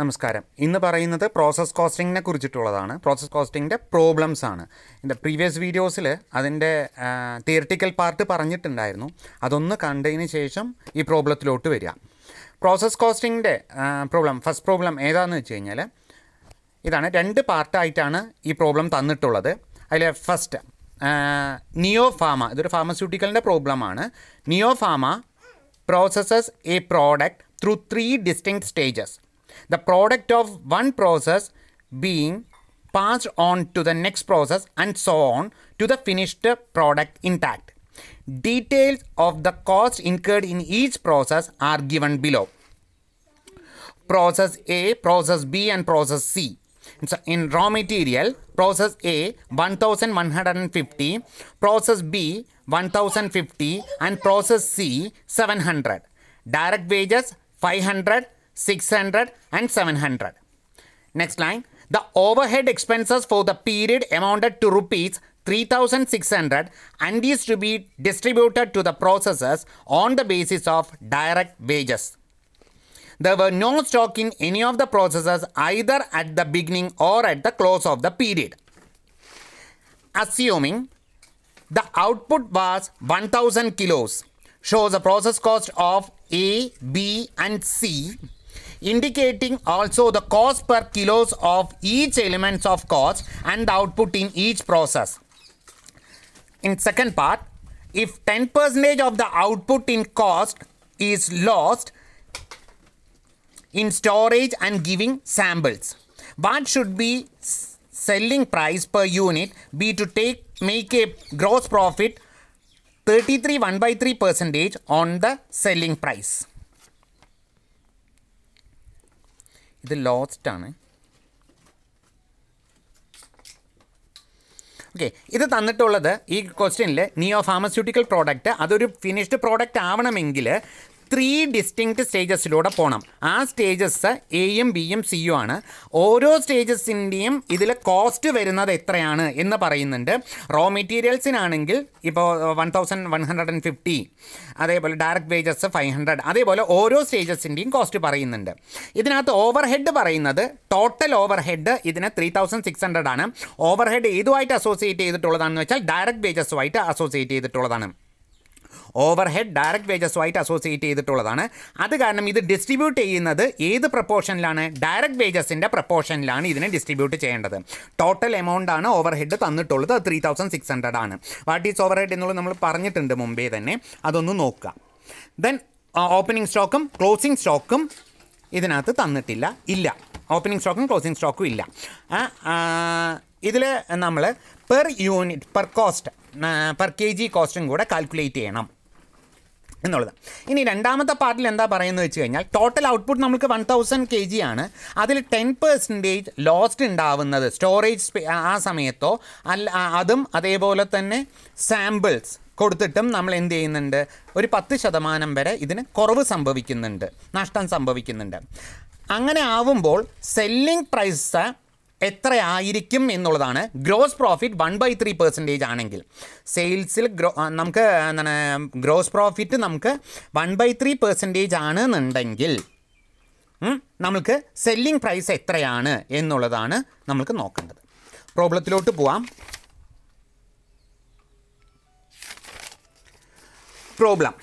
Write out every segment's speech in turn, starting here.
നമസ്കാരം. ഇന്ന് പറയുന്നത് പ്രോസസ് കോസ്റ്റിങ്ങിനെ കുറിച്ചിട്ടുള്ളതാണ്. പ്രോസസ് കോസ്റ്റിങ്ങിന്റെ പ്രോബ്ലംസ് ആണ്. എന്റെ പ്രീവിയസ് വീഡിയോസിൽ അതിന്റെ തിയറട്ടിക്കൽ പാർട്ട് പറഞ്ഞിട്ടുണ്ടായിരുന്നു. അതൊന്ന് കണ്ടതിന് ശേഷം ഈ പ്രോബ്ലത്തിലോട്ട് വരിക. പ്രോസസ് കോസ്റ്റിങ്ങിന്റെ പ്രോബ്ലം ഫസ്റ്റ് പ്രോബ്ലം ഏതാണെന്ന് വെച്ച് കഴിഞ്ഞാൽ ഇതാണ് രണ്ട് പാർട്ടായിട്ടാണ് ഈ പ്രോബ്ലം തന്നിട്ടുള്ളത്. അതിൽ ഫസ്റ്റ് നിയോ ഫാമ ഇതൊരു ഫാർമസ്യൂട്ടിക്കലിന്റെ പ്രോബ്ലമാണ് Neo Pharma processes a product through three distinct stages. The product of one process being passed on to the next process and so on to the finished product intact. Details of the cost incurred in each process are given below. Process A, process B, and process C. So in raw material, process A 1150, process B 1050, and process C 700. Direct wages 500, 600, and 700. Next line. The overhead expenses for the period amounted to rupees 3600 and is to be distributed to the processors on the basis of direct wages. There were no stock in any of the processes either at the beginning or at the close of the period. Assuming the output was 1000 kilos, shows a process cost of A, B, and C, indicating also the cost per kilos of each elements of cost and the output in each process. In second part, if 10% of the output in cost is lost, in storage and giving samples. What should be selling price per unit be to take make a gross profit 33 1 by 3 percentage on the selling price. ഇത് lost ആണ്. Okay ഇത് തന്നിട്ടുള്ളത് ഈ ക്വസ്റ്റ്യനിൽ നിയോ pharmaceutical product അതൊരു finished product ആവണമെങ്കിൽ three distinct സ്റ്റേജസിലൂടെ പോകണം ആ സ്റ്റേജസ് എയും ബിയും സിയും ആണ്. ഓരോ സ്റ്റേജസിന്റെയും ഇതിൽ കോസ്റ്റ് വരുന്നത് എത്രയാണ് എന്ന് പറയുന്നുണ്ട്. റോ മെറ്റീരിയൽസിനാണെങ്കിൽ ഇപ്പോൾ one thousand one hundred and fifty അതേപോലെ ഡയറക്റ്റ് വേജസ് ഫൈവ് ഹൺഡ്രഡ് അതേപോലെ ഓരോ സ്റ്റേജസിന്റെയും കോസ്റ്റ് പറയുന്നുണ്ട്. ഇതിനകത്ത് ഓവർ ഹെഡ് പറയുന്നത് ടോട്ടൽ ഓവർ ഹെഡ് ഇതിന് ത്രീ തൗസൻഡ് സിക്സ് ഹൺഡ്രഡ് ആണ്. ഓവർ ഹെഡ് ഏതുമായിട്ട് അസോസിയേറ്റ് ചെയ്തിട്ടുള്ളതാണെന്ന് വെച്ചാൽ ഡയറക്റ്റ് വേജസുമായിട്ട് അസോസിയേറ്റ് ചെയ്തിട്ടുള്ളതാണ്. ഓവർ ഹെഡ് ഡയറക്റ്റ് വേജസുമായിട്ട് അസോസിയേറ്റ് ചെയ്തിട്ടുള്ളതാണ്. അത് കാരണം ഇത് ഡിസ്ട്രിബ്യൂട്ട് ചെയ്യുന്നത് ഏത് പ്രപ്പോർഷനിലാണ് ഡയറക്റ്റ് വേജസിന്റെ പ്രപ്പോർഷനിലാണ് ഇതിനെ ഡിസ്ട്രിബ്യൂട്ട് ചെയ്യേണ്ടത്. ടോട്ടൽ എമൗണ്ട് ആണ് ഓവർ ഹെഡ് തന്നിട്ടുള്ളത് ത്രീ തൗസൻഡ് സിക്സ് ഹൺഡ്രഡ് ആണ്. വാട്ട് ഈസ് ഓവർ ഹെഡ് എന്നുള്ളത് നമ്മൾ പറഞ്ഞിട്ടുണ്ട് മുമ്പേ തന്നെ. അതൊന്ന് നോക്കുക. ദെൻ ഓപ്പണിംഗ് സ്റ്റോക്കും ക്ലോസിംഗ് സ്റ്റോക്കും ഇതിനകത്ത് തന്നിട്ടില്ല. ഇല്ല. ഓപ്പണിംഗ് സ്റ്റോക്കും ക്ലോസിംഗ് സ്റ്റോക്കും ഇല്ല. ഇതിൽ നമ്മൾ per unit per cost per K G കോസ്റ്റും കൂടെ കാൽക്കുലേറ്റ് ചെയ്യണം. എന്നുള്ളത്. ഇനി രണ്ടാമത്തെ പാർട്ടിൽ എന്താ പറയുന്നത് വെച്ച് കഴിഞ്ഞാൽ ടോട്ടൽ ഔട്ട്പുട്ട് നമുക്ക് വൺ തൗസൻഡ് കെ ജി ആണ്. അതിൽ ടെൻ പെർസെന്റേജ് ലോസ്റ്റ് ഉണ്ടാവുന്നത് സ്റ്റോറേജ് ആ സമയത്തോ അല്ല അതും അതേപോലെ തന്നെ സാമ്പിൾസ് കൊടുത്തിട്ടും നമ്മൾ എന്ത് ചെയ്യുന്നുണ്ട്? ഒരു പത്ത് ശതമാനം വരെ ഇതിന് കുറവ് സംഭവിക്കുന്നുണ്ട് നഷ്ടം സംഭവിക്കുന്നുണ്ട്. അങ്ങനെ ആവുമ്പോൾ സെല്ലിംഗ് പ്രൈസ് എത്രയായിരിക്കും എന്നുള്ളതാണ്. Gross profit one by three percentage ആണെങ്കിൽ. സെയിൽസിൽ ഗ്രോ നമുക്ക് എന്താണ് ഗ്രോസ് പ്രോഫിറ്റ് നമുക്ക് വൺ ബൈ ത്രീ പെർസെന്റേജ് ആണ് എന്നുണ്ടെങ്കിൽ ഉം, നമുക്ക് സെല്ലിംഗ് പ്രൈസ് എത്രയാണ് എന്നുള്ളതാണ് നമുക്ക് നോക്കേണ്ടത്. പ്രോബ്ലത്തിലോട്ട് പോവാം. Problem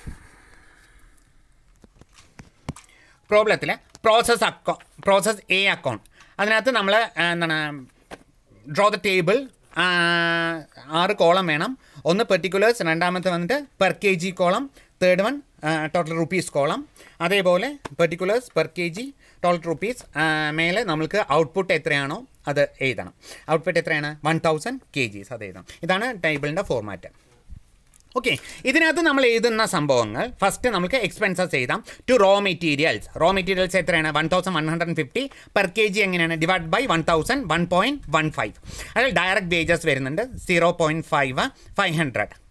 പ്രോബ്ലത്തിൽ process account process A account അതിനകത്ത് നമ്മൾ എന്താണ് ഡ്രോ ദ ടേബിൾ ആറ് കോളം വേണം. ഒന്ന് പെർട്ടിക്കുലേഴ്സ് രണ്ടാമത്തെ വന്നിട്ട് per K G column third one total rupees column അതേപോലെ particulars per K G total rupees മേലെ നമ്മൾക്ക് ഔട്ട്പുട്ട് എത്രയാണോ അത് എഴുതണം. ഔട്ട്പുട്ട് എത്രയാണ്? വൺ തൗസൻഡ് കെ ജീസ് അത് എഴുതണം. ഇതാണ് ടേബിളിന്റെ ഫോർമാറ്റ് ഓക്കെ ഇതിനകത്ത് നമ്മൾ എഴുതുന്ന സംഭവങ്ങൾ. ഫസ്റ്റ് നമുക്ക് എക്സ്പെൻസസ് എഴുതാം. To raw materials raw materials എത്രയാണ്? One thousand one hundred fifty per K G എങ്ങനെയാണ്? Divide by one thousand one point one five അതിൽ ഡയറക്റ്റ് വേജസ് വരുന്നുണ്ട്. Zero point five five hundred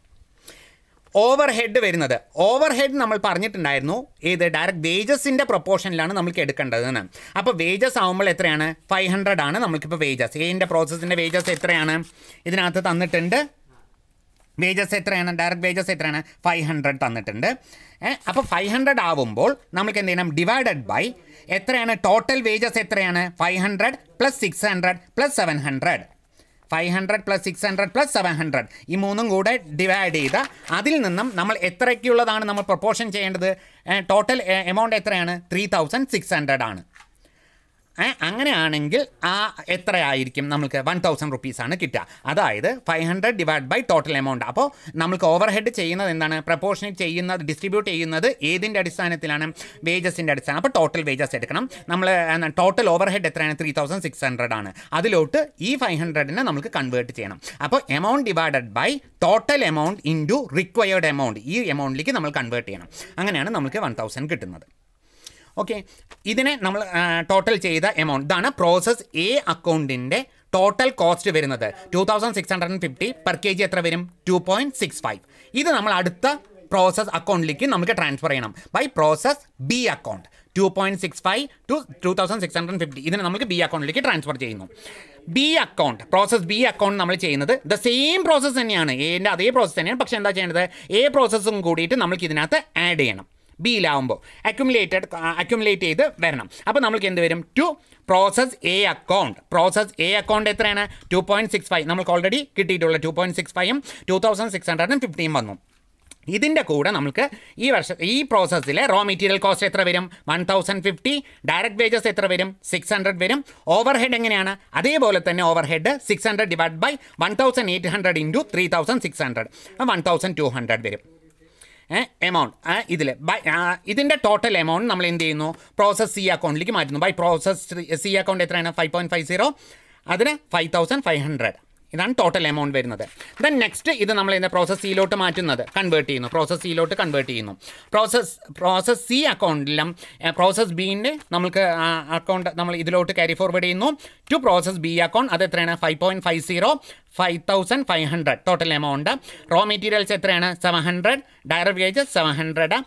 overhead വരുന്നത്. Overhead നമ്മൾ പറഞ്ഞിട്ടുണ്ടായിരുന്നു. ഏത്? Direct വേജസിന്റെ പ്രൊപ്പോർഷനിലാണ് നമുക്ക് എടുക്കേണ്ടതെന്ന്. അപ്പോൾ വേജസ് ആകുമ്പോൾ എത്രയാണ്? ഫൈവ് ഹൺഡ്രഡ് ആണ് നമുക്കിപ്പോൾ വേജസ് എന്റെ പ്രോസസ്സിന്റെ വേജസ് എത്രയാണ്? ഇതിനകത്ത് തന്നിട്ടുണ്ട് വേജസ് എത്രയാണ്? ഡയറക്റ്റ് വേജസ് എത്രയാണ്? ഫൈവ് ഹൺഡ്രഡ് തന്നിട്ടുണ്ട്. അപ്പോൾ ഫൈവ് ഹൺഡ്രഡ് ആവുമ്പോൾ നമുക്ക് എന്ത് ചെയ്യണം? ഡിവൈഡഡ് ബൈ എത്രയാണ്? ടോട്ടൽ വേജസ് എത്രയാണ്? Five hundred plus six hundred plus seven hundred five hundred plus six hundred plus seven hundred ഈ മൂന്നും കൂടെ ഡിവൈഡ് ചെയ്ത് അതിൽ നിന്നും നമ്മൾ എത്രയ്ക്കുള്ളതാണ് നമ്മൾ പ്രൊപ്പോർഷൻ ചെയ്യേണ്ടത്? ടോട്ടൽ എമൗണ്ട് എത്രയാണ്? ത്രീ തൗസൻഡ് സിക്സ് ഹൺഡ്രഡ് ആണ്. അങ്ങനെയാണെങ്കിൽ ആ എത്രയായിരിക്കും? നമുക്ക് വൺ തൗസൻഡ് റുപ്പീസാണ് കിട്ടുക. അതായത് five hundred divide by total amount അപ്പോൾ നമുക്ക് ഓവർ ഹെഡ് ചെയ്യുന്നത് എന്താണ്? പ്രപ്പോർഷനിൽ ചെയ്യുന്നത് ഡിസ്ട്രിബ്യൂട്ട് ചെയ്യുന്നത് ഏതിന്റെ അടിസ്ഥാനത്തിലാണ്? വേജസിന്റെ അടിസ്ഥാനം. അപ്പോൾ ടോട്ടൽ വേജസ് എടുക്കണം. നമ്മൾ ടോട്ടൽ ഓവർ ഹെഡ് എത്രയാണ്? ത്രീ തൗസൻഡ് സിക്സ് ഹൺഡ്രഡ് ആണ്. അതിലോട്ട് ഈ ഫൈവ് ഹൺഡ്രഡിനെ നമുക്ക് കൺവേർട്ട് ചെയ്യണം. അപ്പോൾ amount divided by total amount into required amount ഈ എമൗണ്ടിലേക്ക് നമ്മൾ കൺവേർട്ട് ചെയ്യണം. അങ്ങനെയാണ് നമുക്ക് വൺ തൗസൻഡ് കിട്ടുന്നത്. ഓക്കെ ഇതിനെ നമ്മൾ ടോട്ടൽ ചെയ്ത എമൗണ്ട് ഇതാണ് പ്രോസസ് എ അക്കൗണ്ടിന്റെ ടോട്ടൽ കോസ്റ്റ് വരുന്നത്. Two thousand six hundred and fifty per K G എത്ര വരും? ടു പോയിന്റ് സിക്സ് ഫൈവ് ഇത് നമ്മൾ അടുത്ത പ്രോസസ് അക്കൗണ്ടിലേക്ക് നമുക്ക് ട്രാൻസ്ഫർ ചെയ്യണം. By process B account two point six five two two thousand six hundred fifty ഇതിനെ നമുക്ക് ബി അക്കൗണ്ടിലേക്ക് ട്രാൻസ്ഫർ ചെയ്യുന്നു. B account process B account നമ്മൾ ചെയ്യുന്നത് ദ സെയിം പ്രോസസ്സ് തന്നെയാണ്. എന്റെ അതേ പ്രോസസ്സ് തന്നെയാണ്. പക്ഷേ എന്താ ചെയ്യേണ്ടത്? എ പ്രോസസ്സും കൂടിയിട്ട് നമുക്ക് ഇതിനകത്ത് ആഡ് ചെയ്യണം. ബിയിലാവുമ്പോൾ അക്യുമുലേറ്റഡ് അക്യുമുലേറ്റ് ചെയ്ത് വരണം. അപ്പോൾ നമ്മൾക്ക് എന്ത് വരും? To process A account process A account എത്രയാണ്? ടു പോയിന്റ് സിക്സ് ഫൈവ് നമുക്ക് ഓൾറെഡി കിട്ടിയിട്ടുള്ള ടു പോയിന്റ് സിക്സ് ഫൈവും ടു തൗസൻഡ് സിക്സ് ഹൺഡ്രഡും ഫിഫ്റ്റീൻ വന്നു. ഇതിന്റെ കൂടെ നമുക്ക് ഈ വർഷം ഈ പ്രോസസ്സിലെ റോ മെറ്റീരിയൽ കോസ്റ്റ് എത്ര വരും? One thousand fifty direct wages എത്ര വരും? സിക്സ് ഹൺഡ്രഡ് വരും. ഓവർ ഹെഡ് എങ്ങനെയാണ്? അതേപോലെ തന്നെ overhead six hundred divide by one thousand eight hundred into three thousand six hundred one thousand two hundred വരും. എമൗണ്ട് ഇതിൽ ബൈ ഇതിന്റെ ടോട്ടൽ എമൗണ്ട് നമ്മൾ എന്ത് ചെയ്യുന്നു? പ്രോസസ് സി അക്കൗണ്ടിലേക്ക് മാറ്റുന്നു. ബൈ പ്രോസസ് സി അക്കൗണ്ട് എത്രയാണ്? ഫൈവ് പോയിന്റ് ഫൈവ് സീറോ അതിന് ഫൈവ് തൗസൻഡ് ഫൈവ് ഹൺഡ്രഡ് ഇതാണ് ടോട്ടൽ എമൗണ്ട് വരുന്നത്. ദെൻ നെക്സ്റ്റ് ഇത് നമ്മൾ ഇതിന്റെ പ്രോസസ് സിയിലോട്ട് മാറ്റുന്നത്. കൺവേർട്ട് ചെയ്യുന്നു. പ്രോസസ് സിയിലോട്ട് കൺവേർട്ട് ചെയ്യുന്നു. പ്രോസസ് പ്രോസസ് സി അക്കൗണ്ടിലും പ്രോസസ് ബീന്റെ നമുക്ക് അക്കൗണ്ട് നമ്മൾ ഇതിലോട്ട് ക്യാരി ഫോർവേഡ് ചെയ്യുന്നു. ടു പ്രോസസ് ബി അക്കൗണ്ട് അത് എത്രയാണ്? Five point five zero five thousand five hundred total amount raw materials എത്രയാണ്? Seven hundred direct wages seven hundred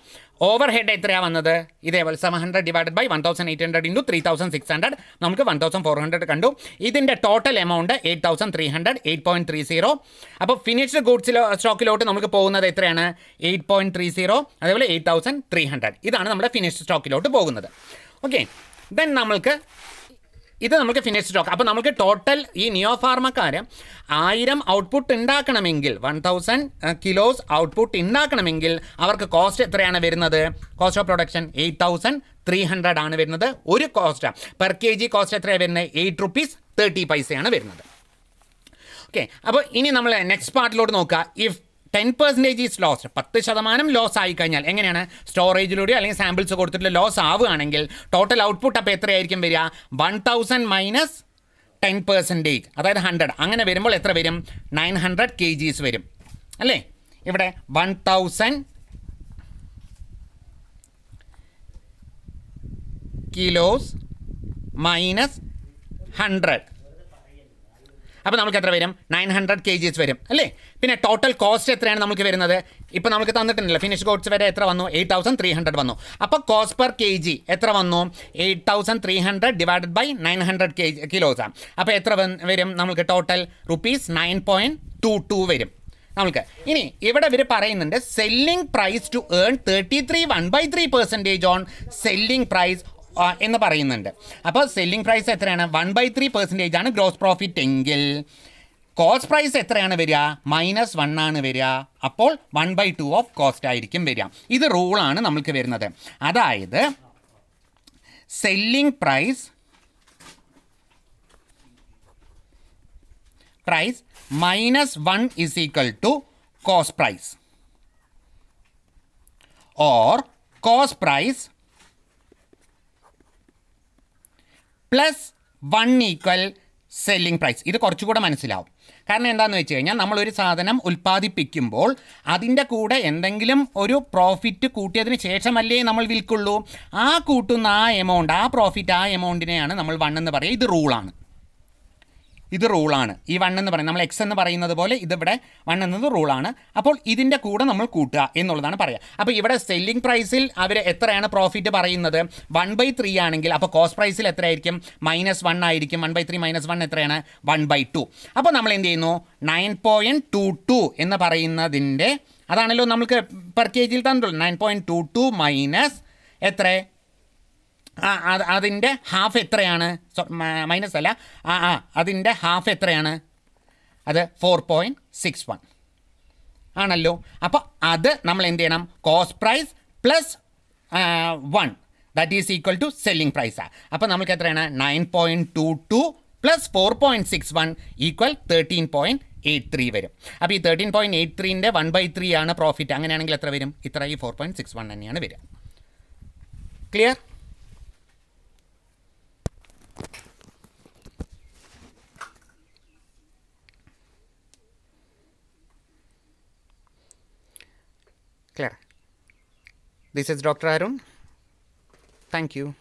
overhead എത്രയാണ് വന്നത്? ഇതേപോലെ seven hundred divided by one thousand eight hundred into three thousand six hundred നമുക്ക് one thousand four hundred കണ്ടു. ഇതിന്റെ total amount eight thousand three hundred eight point three zero അപ്പോൾ finished ഗുഡ്സിലോ സ്റ്റോക്കിലോട്ട് നമുക്ക് പോകുന്നത് എത്രയാണ്? എയ്റ്റ് പോയിന്റ് ത്രീ സീറോ അതേപോലെ എയ്റ്റ് തൗസൻഡ് ത്രീ ഹൺഡ്രഡ് ഇതാണ് നമ്മുടെ ഫിനിഷ്ഡ് സ്റ്റോക്കിലോട്ട് പോകുന്നത്. ഓക്കെ ദെൻ നമ്മൾക്ക് ഇത് നമുക്ക് ഫിനിഷ് സ്റ്റോക്ക് അപ്പോൾ നമുക്ക് ടോട്ടൽ ഈ നിയോ ഫാർമക്കാർ ആയിരം ഔട്ട്പുട്ട് ഉണ്ടാക്കണമെങ്കിൽ വൺ തൗസൻഡ് കിലോസ് ഔട്ട്പുട്ട് ഉണ്ടാക്കണമെങ്കിൽ അവർക്ക് കോസ്റ്റ് എത്രയാണ് വരുന്നത്? Cost of production eight thousand three hundred ആണ് വരുന്നത്. ഒരു cost per K G cost എത്രയാണ് വരുന്നത്? എയ്റ്റ് റുപ്പീസ് തേർട്ടി പൈസയാണ് വരുന്നത്. ഓക്കെ അപ്പോൾ ഇനി നമ്മൾ നെക്സ്റ്റ് പാർട്ടിലോട്ട് നോക്കുക. If ten percentage is loss പത്ത് ശതമാനം ലോസ് ആയി കഴിഞ്ഞാൽ എങ്ങനെയാണ് സ്റ്റോറേജിലൂടെ അല്ലെങ്കിൽ സാമ്പിൾസ് കൊടുത്തിട്ട് ലോസ് ആവുകയാണെങ്കിൽ ടോട്ടൽ ഔട്ട്പുട്ട് അപ്പോൾ എത്രയായിരിക്കും വരിക? One thousand minus ten percentage അതായത് ഹൺഡ്രഡ് അങ്ങനെ വരുമ്പോൾ എത്ര വരും? നയൻ ഹൺഡ്രഡ് കെ ജീസ് വരും. അല്ലേ? ഇവിടെ one thousand kilos minus hundred അപ്പോൾ നമുക്ക് എത്ര വരും? നയൻ ഹൺഡ്രഡ് കെ ജിസ് വരും. അല്ലേ? പിന്നെ ടോട്ടൽ കോസ്റ്റ് എത്രയാണ് നമുക്ക് വരുന്നത്? ഇപ്പോൾ നമുക്ക് തന്നിട്ടുണ്ടല്ലോ. ഫിനിഷ് കോസ്റ്റ് വരെ എത്ര വന്നു? എയ്റ്റ് തൗസൻഡ് ത്രീ ഹൺഡ്രഡ് വന്നു. അപ്പോൾ കോസ്റ്റ് പെർ കെ ജി എത്ര വന്നു? Eight thousand three hundred divided by nine hundred K കിലോസാണ് അപ്പോൾ എത്ര വരും നമുക്ക് total rupees nine point two two വരും. നമുക്ക് ഇനി ഇവിടെ ഇവർ പറയുന്നുണ്ട് selling price to earn thirty three one by three percentage on selling price എന്ന് പറയുന്നുണ്ട്. അപ്പോൾ സെല്ലിംഗ് പ്രൈസ് എത്രയാണ്? വൺ ബൈ ത്രീ പെർസെന്റേജ് ആണ് ഗ്രോസ് പ്രോഫിറ്റ് എങ്കിൽ. കോസ്റ്റ് പ്രൈസ് എത്രയാണ് വരിക? മൈനസ് വൺ ആണ് വരിക. അപ്പോൾ one by two of cost ആയിരിക്കും വരിക. ഇത് റൂളാണ് നമുക്ക് വരുന്നത്. അതായത് selling price price minus one is equal to cost price or cost price plus one equal selling price ഇത് കുറച്ചുകൂടെ മനസ്സിലാവും. കാരണം എന്താണെന്ന് വെച്ച് കഴിഞ്ഞാൽ നമ്മളൊരു സാധനം ഉൽപ്പാദിപ്പിക്കുമ്പോൾ അതിന്റെ കൂടെ എന്തെങ്കിലും ഒരു പ്രോഫിറ്റ് കൂട്ടിയതിന് ശേഷമല്ലേ നമ്മൾ വിൽക്കുള്ളൂ. ആ കൂട്ടുന്ന ആ എമൗണ്ട് ആ പ്രോഫിറ്റ് ആ എമൗണ്ടിനെയാണ് നമ്മൾ വൺ എന്ന് പറയുക. ഇത് റൂളാണ് ഇത് റൂളാണ് ഈ വൺ എന്ന് പറയുന്നത് നമ്മൾ എക്സ് എന്ന് പറയുന്നത് പോലെ ഇതിവിടെ വൺ എന്നത് റൂളാണ് അപ്പോൾ ഇതിന്റെ കൂടെ നമ്മൾ കൂട്ടുക എന്നുള്ളതാണ് പറയുക അപ്പോൾ ഇവിടെ സെല്ലിംഗ് പ്രൈസിൽ അവർ എത്രയാണ് പ്രോഫിറ്റ് പറയുന്നത്? വൺ ബൈ ത്രീ ആണെങ്കിൽ അപ്പോൾ കോസ്റ്റ് പ്രൈസിൽ എത്രയായിരിക്കും? മൈനസ് വൺ ആയിരിക്കും. One by three minus one എത്രയാണ്? വൺ ബൈ ടു അപ്പോൾ നമ്മൾ എന്ത് ചെയ്യുന്നു? നയൻ പോയിന്റ് ടു ടു എന്ന് പറയുന്നതിന്റെ അതാണല്ലോ നമുക്ക് പെർ കെ ജിയിൽ തന്നിട്ടുള്ളൂ nine point two two minus എത്ര? ആ അത് അതിന്റെ ഹാഫ് എത്രയാണ്? മൈനസ് അല്ല. ആ ആ അതിന്റെ ഹാഫ് എത്രയാണ്? അത് ഫോർ പോയിന്റ് സിക്സ് വൺ ആണല്ലോ. അപ്പോൾ അത് നമ്മൾ എന്ത് ചെയ്യണം? Cost price plus one that is equal to selling പ്രൈസാണ് അപ്പോൾ നമുക്ക് എത്രയാണ്? Nine point two two plus four point six one equal thirteen point eight three വരും. അപ്പോൾ ഈ തേർട്ടീൻ പോയിന്റ് എയ്റ്റ് ത്രീന്റെ വൺ ബൈ ത്രീ ആണ് പ്രോഫിറ്റ് അങ്ങനെയാണെങ്കിൽ എത്ര വരും? ഇത്ര ഈ ഫോർ പോയിന്റ് സിക്സ് വൺ തന്നെയാണ് വരിക. Clear Clear. This is Dr. Arun. Thank you.